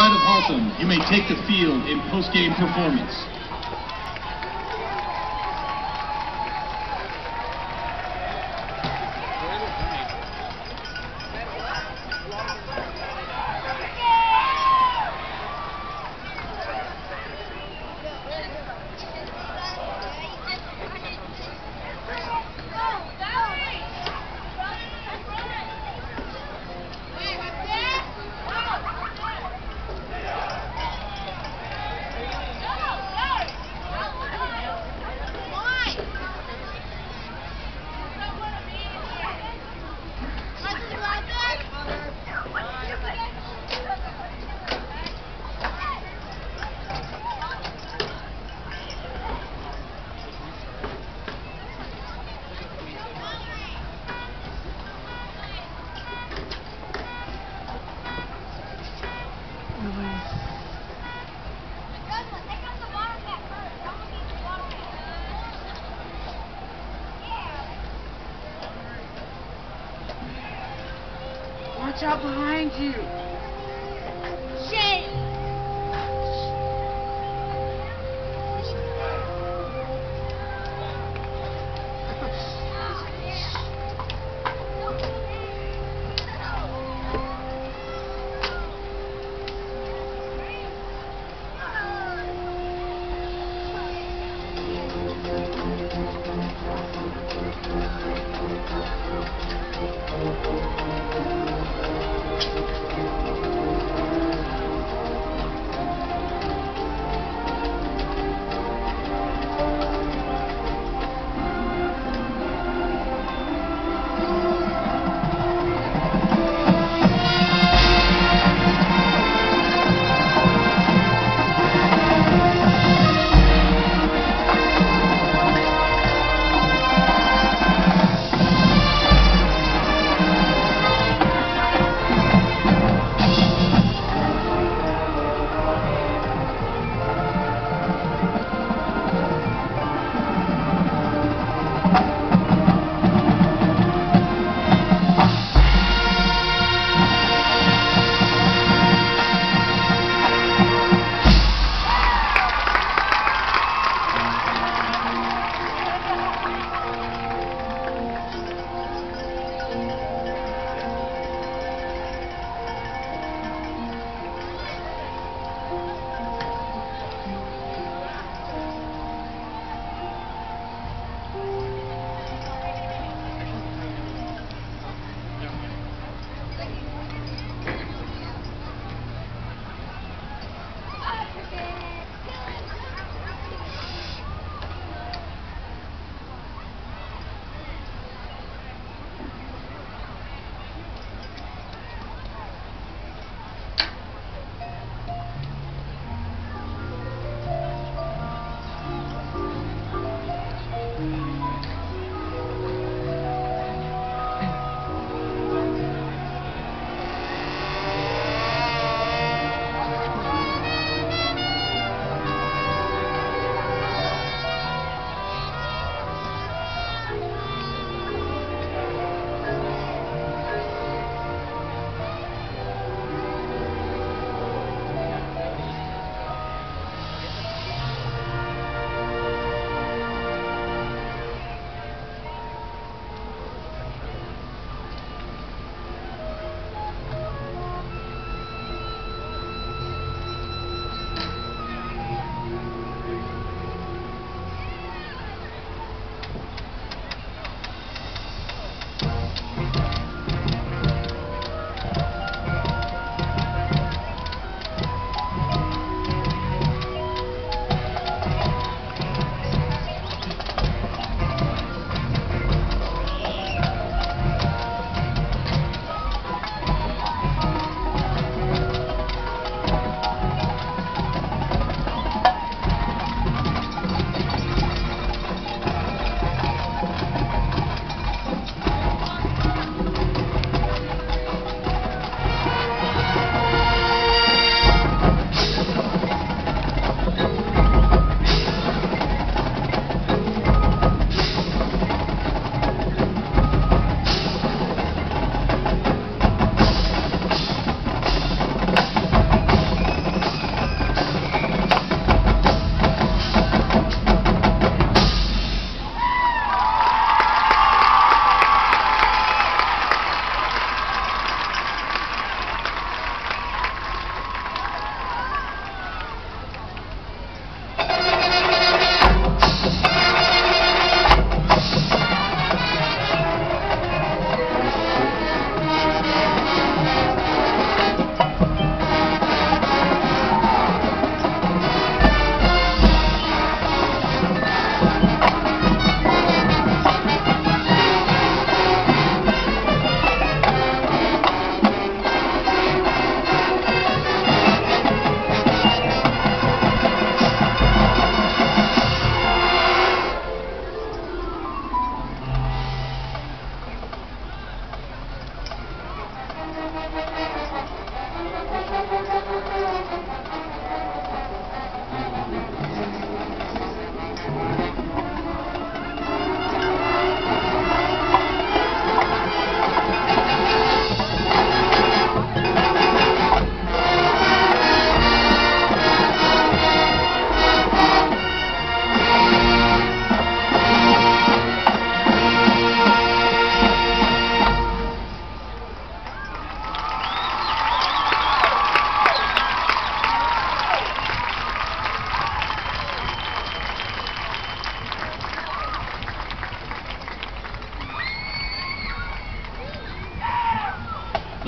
Pride of Haltom, you may take the field in post-game performance. Watch out behind you.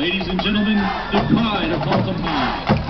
Ladies and gentlemen, the pride of High.